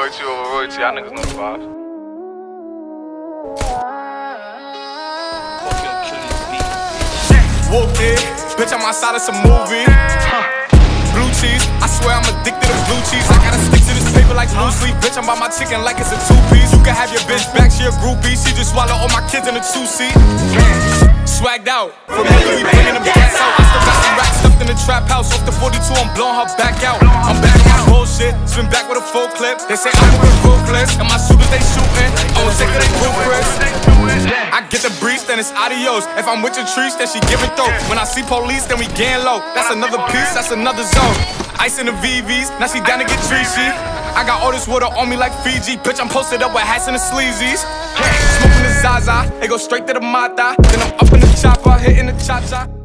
Loyalty over royalty, y'all niggas know the vibes. Whoopty, bitch, I'm outside of some movie. Blue cheese, I swear I'm addicted to blue cheese. I gotta stick to this paper like blue sleep. Bitch, I'm by my chicken like it's a two piece. You can have your bitch back, she a groupie. She just swallow all my kids in a two seat. Swagged out, from we bringing them gas out. In the trap house. Off the 42, I'm blowing her back out. I'm back my bullshit, spin back with a full clip. They say I'm moving ruthless, and my shooters they shooting. I'm sick of they ruthless. I get the breeze, then it's adios. If I'm with your trees, then she giving throat. When I see police, then we gang low. That's another piece, that's another zone. Ice in the VVs, now she down to get treachy. I got all this water on me like Fiji. Bitch, I'm posted up with hats and the sleazies. Smoking the Zaza, it go straight to the Mata. Then I'm up in the chopper, hitting the cha cha.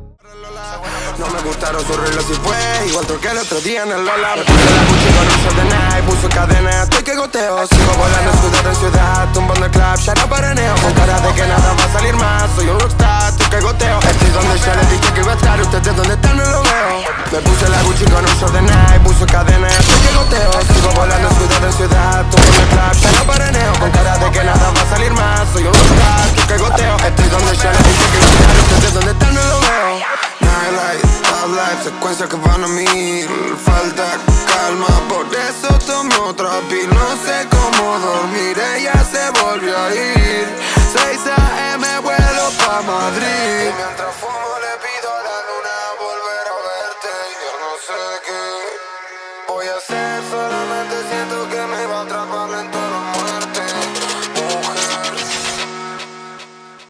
No me gustaron sus relojes y fue igual que el otro día en el Lola Me puse la Gucci con un de Nike, puso cadena, estoy que goteo Sigo volando ciudad en ciudad, tumbando el club, ya no paraneo. Con cara de que nada secuencias que van a mí Falta calma, por eso tomo otra pil No sé cómo dormir, ella se volvió a ir. 6 a.m. vuelo pa' Madrid. Y mientras fumo le pido a la luna volver a verte. Y Yo no sé qué voy a hacer solamente si